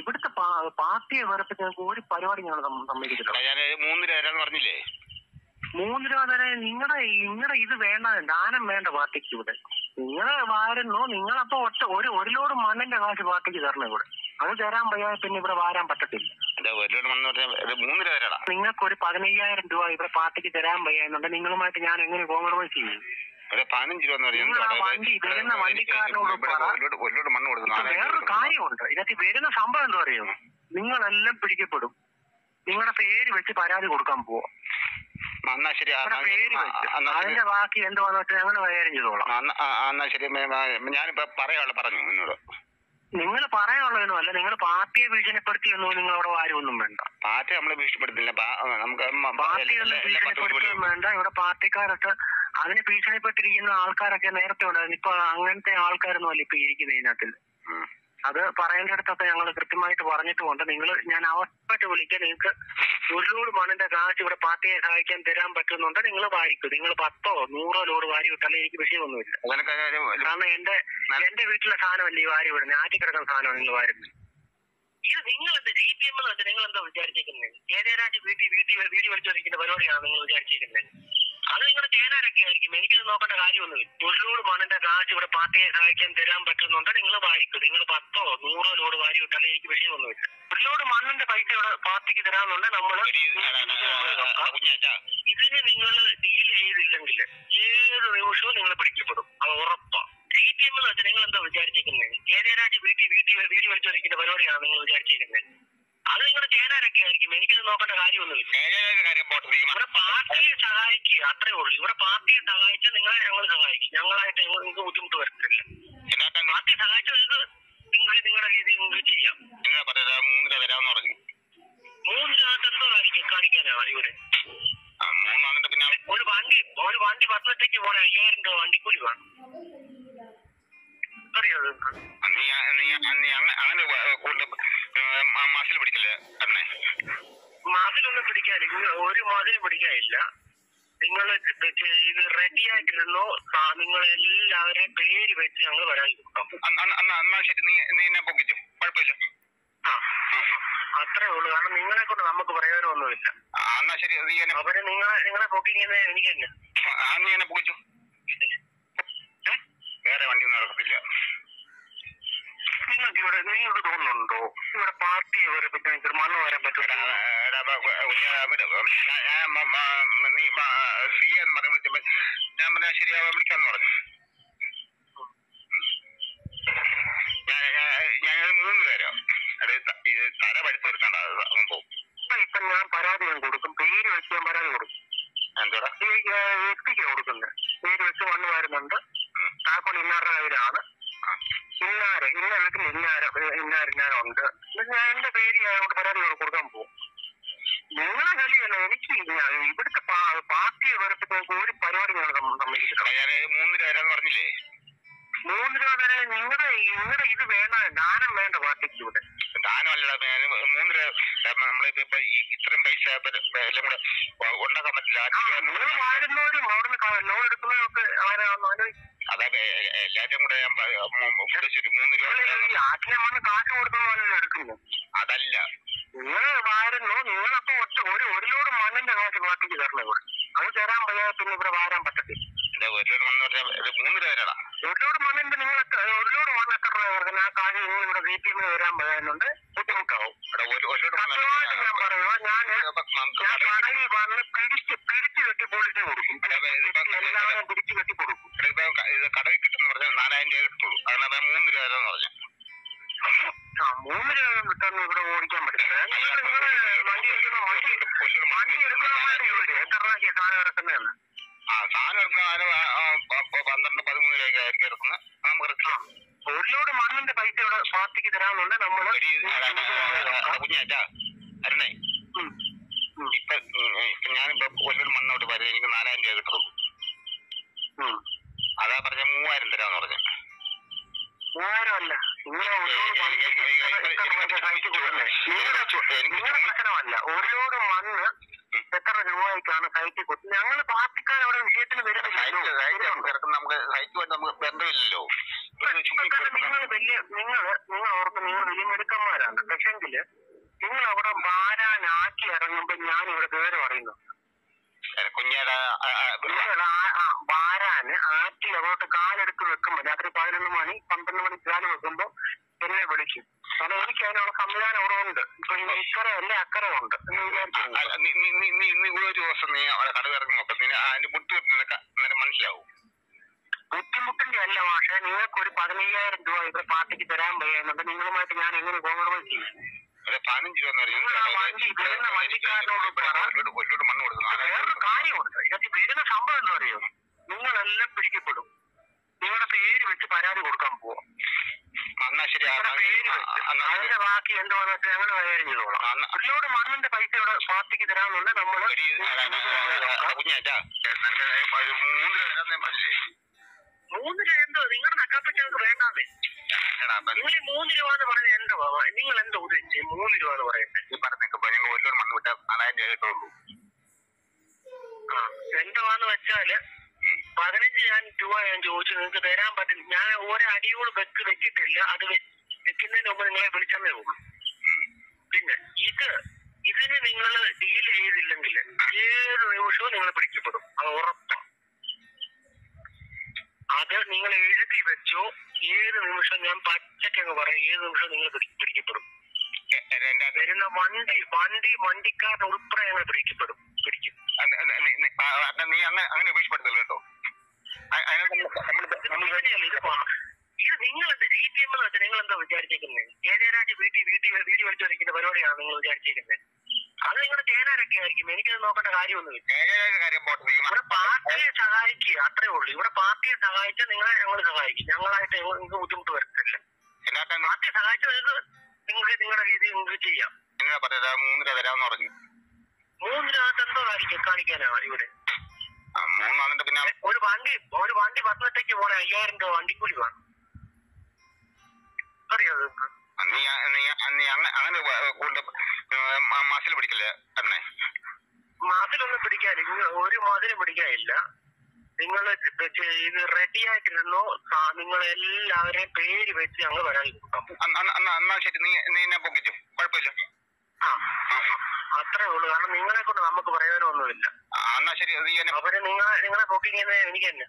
ഇവിടുത്തെ പാർട്ടിയെ വെറുപ്പിച്ച് ഒരു പരിപാടി ഞങ്ങൾ സമ്മതിക്കത്തില്ല. ഞാൻ മൂന്ന് രൂപ പറഞ്ഞില്ലേ? മൂന്ന് രൂപ വരെ നിങ്ങളുടെ നിങ്ങളുടെ ഇത് വേണ്ട ദാനം വേണ്ട പാർട്ടിക്ക് ഇവിടെ. നിങ്ങളെ വാരുന്നു നിങ്ങളപ്പോ ഒറ്റ ഒരു ഒരു ലോഡ് മണ്ണിന്റെ കാശ് പാർട്ടിക്ക് തരണം ഇവിടെ. അത് തരാൻ വയ്യാതെ പിന്നെ ഇവിടെ വാരാൻ പറ്റത്തില്ല. നിങ്ങൾക്ക് ഒരു പതിനയ്യായിരം രൂപ ഇവിടെ പാർട്ടിക്ക് തരാൻ വയ്യാന്നുണ്ടെങ്കിൽ നിങ്ങളുമായിട്ട് ഞാൻ എങ്ങനെ കോംപ്രമൈസ് ചെയ്യും? പതിനഞ്ച് രൂപ നിങ്ങൾ വേറൊരു കാര്യമുണ്ട് ഇതിനകത്ത് വരുന്ന സംഭവം എന്താ അറിയോ? നിങ്ങളെല്ലാം പിടിക്കപ്പെടും. നിങ്ങളുടെ പേര് വെച്ച് പരാതി കൊടുക്കാൻ പോവാ. എന്നാ ശരി അതിന്റെ ബാക്കി എന്തുവാന്ന് വെച്ചാൽ ഞങ്ങൾ കൈകാര്യം ചെയ്തോളാം. എന്നാ- ശരി ഞാനിപ്പോ പറയാനുള്ള പറഞ്ഞു നിങ്ങൾ പറയാനുള്ളതൊന്നും അല്ല. നിങ്ങൾ പാർട്ടിയെ ഭീഷണിപ്പെടുത്തിയൊന്നും നിങ്ങൾ അവിടെ ആരുമൊന്നും വേണ്ട. പാർട്ടി നമ്മളെ ഭീഷണിപ്പെടുത്തില്ല. നമുക്ക് ഭീഷണിപ്പെടുത്തുകയും വേണ്ട. ഇവിടെ പാർട്ടിക്കാരൊക്കെ അതിനെ ഭീഷണിപ്പെട്ടിരിക്കുന്ന ആൾക്കാരൊക്കെ നേരത്തെ ഉണ്ടായിരുന്നു ഇപ്പൊ അങ്ങനത്തെ ആൾക്കാരൊന്നും അല്ല ഇപ്പൊ ഇരിക്കുന്നത് ഇതിനകത്തിൽ ഉം. അത് പറയേണ്ടിടത്തൊക്കെ ഞങ്ങൾ കൃത്യമായിട്ട് പറഞ്ഞിട്ടുമുണ്ട്. നിങ്ങൾ ഞാൻ അവസ്ഥയായിട്ട് വിളിക്കാൻ നിങ്ങൾക്ക് ഒരു ലോഡ് മണ്ണിന്റെ കാശ് ഇവിടെ പാർട്ടിയെ സഹായിക്കാൻ തരാൻ പറ്റുന്നുണ്ട്. നിങ്ങൾ വാരിക്കും. നിങ്ങൾ പത്തോ നൂറോ ലോഡ് വാരി വിട്ടാലും എനിക്ക് വിഷയമൊന്നുമില്ല. കാരണം എന്റെ എന്റെ വീട്ടിലെ സാധനമല്ല ഈ വാരി വിടുന്നത് ആറ്റി കിടക്കുന്ന സാധനമാണ് നിങ്ങൾ വാരുന്നത് ഇത് നിങ്ങൾ എന്ത് സി പി എം എന്ന് വെച്ചാൽ നിങ്ങൾ എന്താ വിചാരിച്ചേക്കുന്നത് ഏതേരാട്ടി വീട്ടിൽ വീട്ടിൽ വീട്ടിൽ വലിച്ചൊരിക്കുന്ന പരിപാടിയാണ് നിങ്ങൾ വിചാരിച്ചേക്കുന്നത് അത് നിങ്ങളുടെ ചേരാനൊക്കെ ആയിരിക്കും. എനിക്കത് നോക്കേണ്ട കാര്യമൊന്നുമില്ല. ഒരു ലോഡ് മണ്ണിന്റെ കാശ് ഇവിടെ പാർട്ടിയെ സഹായിക്കാൻ തരാൻ പറ്റുന്നുണ്ടോ നിങ്ങൾ വാരിക്കും. നിങ്ങൾ പത്തോ നൂറോ ലോഡ് വാരി വിട്ടാലും എനിക്ക് വിഷയമൊന്നുമില്ല. ഒരു ലോഡ് മണ്ണിന്റെ പൈസ ഇവിടെ പാർട്ടിക്ക് തരാന്നുണ്ട് നമ്മൾ ഇതിന് നിങ്ങൾ ഡീൽ ചെയ്തില്ലെങ്കിൽ ഏത് നിമിഷവും നിങ്ങൾ പിടിക്കപ്പെടും. അത് ഉറപ്പാ. സി പി എം എന്ന് വെച്ചാൽ നിങ്ങൾ എന്താ വിചാരിച്ചേക്കുന്നത് ഏതേരാട്ടി വീട്ടിൽ വീട്ടിൽ വീട്ടിൽ വലിച്ചൊരിക്കുന്ന പരിപാടിയാണ് നിങ്ങൾ നിങ്ങളുടെ ചേരാനൊക്കെ ആയിരിക്കും. എനിക്കത് നോക്കേണ്ട കാര്യമൊന്നുമില്ല. കാര്യം പോട്ടെ നീ ഇവിടെ പാർട്ടിയെ സഹായിക്കുക അത്രേ ഉള്ളൂ. ഇവിടെ പാർട്ടിയെ സഹായിച്ചാൽ നിങ്ങളെ ഞങ്ങൾ സഹായിക്കും. ഞങ്ങളായിട്ട് ഞങ്ങൾ നിങ്ങൾക്ക് ബുദ്ധിമുട്ട് വരത്തില്ല. എന്നാക്കാൻ പാർട്ടി സഹായിച്ചാൽ നിങ്ങൾക്ക് നിങ്ങൾക്ക് നിങ്ങളുടെ രീതിയിൽ നിങ്ങൾക്ക് ചെയ്യാം. എന്നാ പറയാ മൂന്ന് തരാമെന്ന് പറഞ്ഞു. മൂന്ന് രൂപ എന്തോ ആയിരിക്കും കാണിക്കാനാ ഇവിടെ. ആ, മൂന്ന് വന്നിട്ട് പിന്നെ ഒരു വണ്ടി ഒരു വണ്ടി പത്തനത്തേക്ക് പോണേ അയ്യായിരം രൂപ വണ്ടിക്കൂലി വേണം. അറിയോ നീ നീ നീ അങ്ങ- അങ്ങനെ കൂടുതൽ മാസിൽ പിടിക്കില്ലേ അണ്ണേ മതിലൊന്നും പിടിക്കാനില്ല. ഒരു മതിലും പിടിക്കാനില്ല. നിങ്ങൾ ഇത് റെഡി ആയിട്ടിരുന്നോ? നിങ്ങൾ എല്ലാവരെയും പേര് വെച്ച് ഞങ്ങൾ വരാൻ എന്നാ ശരി. നീ നീ എന്നെ പൊക്കിച്ചു കുഴപ്പമില്ല. അത്രേ ഉള്ളൂ. കാരണം നിങ്ങളെ കൊണ്ട് നമുക്ക് പ്രയോജനമൊന്നുമില്ല എന്നാ ശരി. അവർ നിങ്ങളെ നിങ്ങളെ പൊക്കിങ്ങനെ എനിക്ക് തന്നെ ആ നീ എന്നെ പൊക്കിച്ചു വേറെ വണ്ടി ഒന്നും നടക്കത്തില്ല നിങ്ങൾക്ക് ഇവിടെ നിങ്ങൾക്ക് തോന്നുന്നുണ്ടോ ഇവിടെ പാർട്ടിയെ വരെ പറ്റി മണ്ണ് വരാൻ മ- നീ സി എന്ന് പറഞ്ഞ് വിളിച്ചപ്പോ ഞാൻ പറഞ്ഞ ശരി വിളിക്കാന്ന് പറഞ്ഞു ഞാൻ മൂന്ന് പേരോ അത് ഇത് തര പഠിച്ചു തീർക്കണ്ട അവൻ പോകും ഇപ്പൊ ഞാൻ പരാതി കൊടുക്കും പേര് വെച്ച് ഞാൻ പരാതി കൊടുക്കും എന്തോടാ വ്യക്തിക്ക് കൊടുക്കുന്നത് പേര് വെച്ച് മണ്ണ് വരുന്നുണ്ട് താക്കോൽ ഇന്നാരുടെ കയ്യിലാണ് ഇന്നാര്? ഇന്ന വീട്ടിൽ ഇന്നാര ഇന്നാര്? ഇന്നാരുണ്ട് ഞാൻ എന്റെ പേര് ഞാൻ അവിടെ പരാതി കൊടുക്കാൻ പോകും. നിങ്ങളെ കളിയല്ല എനിക്ക് ഇവിടുത്തെ പാർട്ടിയെ വെറുപ്പിച്ച് ഒരു പരിപാടി ഞങ്ങൾ ഞാൻ മൂന്ന് പേരാന്ന് പറഞ്ഞില്ലേ? മൂന്ന് രൂപ വരെ നിങ്ങളുടെ നിങ്ങളുടെ ഇത് വേണ്ട. ദാനം വേണ്ട പാർട്ടിക്ക് ഇവിടെ. ദാനമല്ല മൂന്ന് രൂപ നമ്മളിപ്പോ ഇത്രയും പൈസ ഇപ്പൊ എല്ലാം കൂടെ ഉണ്ടാക്കാൻ പറ്റില്ല. നിങ്ങൾ വാരുന്നവരും അവിടുന്ന് ലോൺ എടുക്കുന്നവരും ഒക്കെ ആരാണെന്ന് അതാ എല്ലാറ്റും കൂടെ ഞാൻ ഉദ്ദേശിച്ചത് മൂന്ന് രൂപ ആറ്റിനെ വന്ന് കാശ് കൊടുക്കുന്നതല്ലോ എടുക്കുന്നത് അതല്ല. നിങ്ങൾ വാരുന്നു. നിങ്ങളപ്പോ ഒറ്റ ഒരു ഒരു ലോഡ് മണ്ണിന്റെ കാശ് പാർട്ടിക്ക് തരണം ഇവിടെ. അത് തരാൻ വയ്യാതെ പിന്നെ ഇവിടെ വാരാൻ പറ്റത്തില്ല. ഒരു രൂപ എന്ന് പറഞ്ഞാൽ ഇത് മൂന്ന് രൂപ തരാടാ ഒരു ലോഡ് മണ്ണിന്റെ നിങ്ങൾ ഒരു ലോഡ് മണ്ണ് എത്ര രൂപ കൊടുക്കുന്നത് ആ കാശ് നിങ്ങൾ ഇവിടെ പി എമ്മിന് വരാൻ വയ്യാന്നുണ്ട് ബുദ്ധിമുട്ടാവും ഇവിടെ ഒരു ഒരു ഞാൻ പറയുക ഞാൻ കടയിൽ വന്ന് പിടിച്ച് പിടിച്ച് കെട്ടി പോലീസിന് കൊടുക്കും എല്ലാവരും പിടിച്ച് കെട്ടി കൊടുക്കും ഇപ്പൊ ഇത് കടയിൽ കിട്ടുന്ന പറഞ്ഞാൽ നാലായിരം രൂപ കിട്ടുള്ളൂ കാരണം അതാ മൂന്ന് രൂപ തരാന്ന് പറഞ്ഞു ആ മൂന്ന് രൂപ വിട്ടൊന്നും ഇവിടെ ഓടിക്കാൻ പറ്റില്ല നിങ്ങൾ നിങ്ങൾ വണ്ടി എടുക്കുന്ന വണ്ടി വണ്ടി എടുക്കുന്നമായിട്ട് ചോദിച്ചു എത്ര രൂപയ്ക്ക് സാധനം ഇറക്കുന്നതെന്ന് ആ സാധനം ഇറക്കുന്ന പ- പന്ത്രണ്ട് പതിമൂന്ന് രൂപ ആയിരിക്കും ഇറക്കുന്നത് നമുക്ക് ഇറക്കില്ല ഒരു ലോഡ് മണ്ണിന്റെ പൈസ ഇവിടെ പാർട്ടിക്ക് തരാമെന്നുണ്ട് നമ്മൾ ഒരു അരുണേ ഉം. ഉം. ഇപ്പൊ ഉം, ഇപ്പൊ ഞാനിപ്പോ കൊല്ലൂർ മണ്ണോട്ട് പറയും എനിക്ക് നാലായിരം രൂപ കിട്ടുള്ളൂ ഉം. അതാ പറഞ്ഞ മൂവായിരം തരാന്ന് പറഞ്ഞു മൂവായിരം അല്ല നിങ്ങളെ ഒരു ലോഡ് മണ്ണ് എത്ര രൂപയ്ക്ക് സൈറ്റ് കൊടുക്കുന്നത് നിങ്ങളുടെ ചു- ഒരു ലോഡ് മണ്ണ് എത്ര രൂപയ്ക്കാണ് സൈറ്റ് കൊടുത്തത് ഞങ്ങൾ വരുന്നില്ലല്ലോ നമുക്ക് സൈറ്റുമായിട്ട് നമുക്ക് ബന്ധമില്ലല്ലോ. ഇത് ചുമ്മാ ഇതൊക്കെ നിങ്ങൾ വലിയ നിങ്ങൾ നിങ്ങൾ ഓർക്കും നിങ്ങൾ വലിയ മിടുക്കന്മാരാണ്. പക്ഷെങ്കിൽ നിങ്ങൾ അവിടെ വാരാനാക്കി ഇറങ്ങുമ്പോ ഞാൻ ഇവിടെ വിവരം അറിയുന്നു. കുഞ്ഞേടാ വാരാന് ആറ്റി അങ്ങോട്ട് കാലെടുത്ത് വെക്കുമ്പോ രാത്രി പതിനൊന്ന് മണി പന്ത്രണ്ട് മണി കാൽ വെക്കുമ്പോ എന്നെ വിളിക്കും. കാരണം എനിക്ക് അതിനുള്ള സംവിധാനം അവിടെ ഉണ്ട്. ഇക്കര അല്ലേ അക്കര ഉണ്ട്. എന്ന് വിചാരിച്ചു. ഒരു ദിവസം നീ അവിടെ കട ഇറങ്ങി നോക്കാം. നീ അതിന്റെ ബുദ്ധിമുട്ട് നിനക്ക് നിനക്ക് മനസ്സിലാവും. ബുദ്ധിമുട്ടിന്റെ അല്ല പക്ഷേ നിങ്ങൾക്ക് ഒരു പതിനയ്യായിരം രൂപ ഇവിടെ പാർട്ടിക്ക് തരാൻ വയ്യുന്നുണ്ട് നിങ്ങളുമായിട്ട് ഞാൻ എങ്ങനെ കോംപ്രമൈസ് ചെയ്യും? പതിനഞ്ച് രൂപ വണ്ടി വരുന്ന വണ്ടിക്കാരനോട് മണ്ണ് കൊടുക്കുന്നു. വേറൊരു കാര്യമുണ്ട്. ഇതിനകത്ത് വരുന്ന സംഭവം എന്താ അറിയോ? നിങ്ങളെല്ലാം പിടിക്കപ്പെടും. നിങ്ങളുടെ പേര് വെച്ച് പരാതി കൊടുക്കാൻ പോവാം. എന്നാ ശരി. അതിന്റെ ബാക്കി എന്താണെന്ന് വെച്ചാൽ ഞങ്ങൾ കൈകാര്യം ചെയ്തോളാം. എന്നാ- മണ്ണിന്റെ പൈസ ഇവിടെ പാർട്ടിക്ക് തരാമെന്നുണ്ട് നമ്മൾ മൂന്ന് രൂപ എന്തോ? നിങ്ങളുടെ അക്കാപ്പിച്ച് ഞങ്ങൾക്ക് വേണ്ടാന്നേ. നിങ്ങൾ മൂന്ന് രൂപ എന്ന് പറഞ്ഞത് എന്തോ? നിങ്ങൾ എന്തോ ഉദ്ദേശിച്ചത് മൂന്ന് രൂപ എന്ന് പറയുന്നത്. ഈ പറഞ്ഞേക്കപ്പോ ഞങ്ങൾ ഒരു മണ്ണ് വിട്ടാൽ നാലായിരം രൂപ കിട്ടുള്ളൂ. എന്തുവാന്ന് വെച്ചാൽ പതിനഞ്ച് ഞാൻ രൂപ ഞാൻ ചോദിച്ചു നിങ്ങൾക്ക് തരാൻ പറ്റില്ല. ഞാൻ ഓരോ അടിയോട് വെക്ക് വെച്ചിട്ടില്ല അത് വെക്കുന്നതിന് മുമ്പ് നിങ്ങളെ വിളിച്ചെന്നേ ഉള്ളൂ. പിന്നെ ഇത് ഇതിന് നിങ്ങൾ ഡീൽ ചെയ്തില്ലെങ്കിൽ ഏത് നിമിഷവും നിങ്ങൾ പിടിക്കപ്പെടും. അത് ഉറപ്പാണ് അത് നിങ്ങൾ എഴുതി വെച്ചോ ഏത് നിമിഷം ഞാൻ പച്ചക്കങ്ങ് പറയാം ഏത് നിമിഷം നിങ്ങൾ പിടിക്കപ്പെടും. വരുന്ന വണ്ടി വണ്ടി വണ്ടിക്കാരുടെ ഉൾപ്പെടെ ഞങ്ങൾ പിടിക്കപ്പെടും. പിടിക്കും. നീ- അങ്ങനെ അങ്ങനെ ഉപേക്ഷപ്പെടുത്തല്ലോ കേട്ടോ. ഇത് എന്താ ജി പി എം എന്ന് വെച്ചാൽ നിങ്ങൾ എന്താ വിചാരിച്ചേക്കുന്നത് ജയരാജ് വീട്ടിൽ വീട്ടിൽ വീഡിയോ വരയ്ക്കുന്ന പരിപാടിയാണ് നിങ്ങൾ വിചാരിച്ചേക്കുന്നത് അത് നിങ്ങളുടെ ചേരാരൊക്കെ ആയിരിക്കും എനിക്കത് നോക്കേണ്ട കാര്യമൊന്നുമില്ല. ഇവിടെ പാർട്ടിയെ സഹായിക്കുക അത്രേ ഉള്ളൂ. ഇവിടെ പാർട്ടിയെ സഹായിച്ചാൽ നിങ്ങളെ ഞങ്ങൾ സഹായിക്കും. ഞങ്ങളായിട്ട് നിങ്ങൾക്ക് ബുദ്ധിമുട്ട് വരത്തില്ല. പാർട്ടിയെ സഹായിച്ചാൽ നിങ്ങൾക്ക് നിങ്ങൾക്ക് നിങ്ങളുടെ രീതിയിൽ നിങ്ങൾക്ക് ചെയ്യാം. മൂന്ന് രൂപ തരാമെന്ന് പറഞ്ഞു. മൂന്ന് രൂപ എന്തോ കാണിക്കാനാണ് ഇവിടെ? ആ, പിന്നെ ഒരു വണ്ടി ഒരു വണ്ടി പത്തനത്തേക്ക് പോണേ അയ്യായിരം രൂപ വണ്ടിക്കൂലി വേണം. അറിയോ നീ നീ നീ അങ്ങനെ കൂടുതൽ മസിൽ പിടിക്കല്ലേ അന്നെ മതിലൊന്നും പിടിക്കാനില്ല ഒരു മതിലും പിടിക്കാനില്ല നിങ്ങൾ ഇത് റെഡി ആയിട്ടിരുന്നു? നിങ്ങൾ എല്ലാവരെയും പേര് വെച്ച് ഞങ്ങൾ അന്ന് എന്നാ ശരി നീ നീ എന്നെ പൊക്കിച്ചു കുഴപ്പമില്ല. ആ. അത്രേ ഉള്ളൂ. കാരണം നിങ്ങളെ കൊണ്ട് നമുക്ക് പ്രയോജനമൊന്നുമില്ല ഒന്നുമില്ല എന്നാ ശരി. അവർ നിങ്ങളെ നിങ്ങളെ ബുക്കിംഗ് എനിക്ക് തന്നെ.